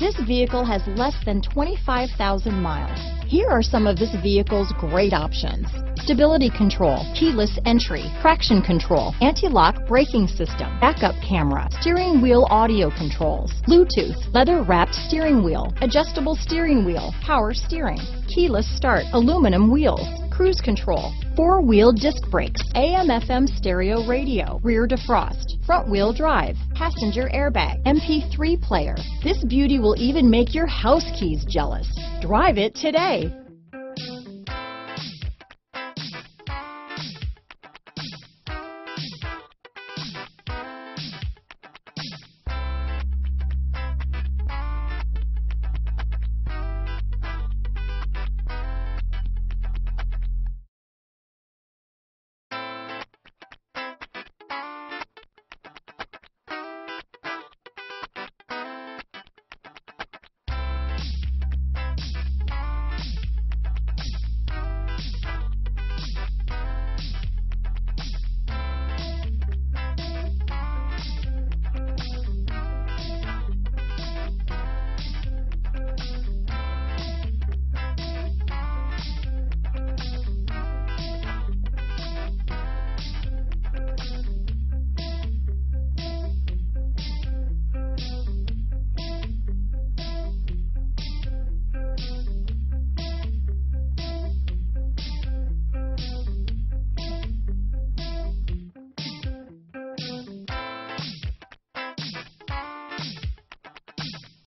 This vehicle has less than 25,000 miles. Here are some of this vehicle's great options. Stability control, keyless entry, traction control, anti-lock braking system, backup camera, steering wheel audio controls, Bluetooth, leather wrapped steering wheel, adjustable steering wheel, power steering, keyless start, aluminum wheels, cruise control, four-wheel disc brakes, AM FM stereo radio, rear defrost, front wheel drive, passenger airbag, MP3 player. This beauty will even make your house keys jealous. Drive it today.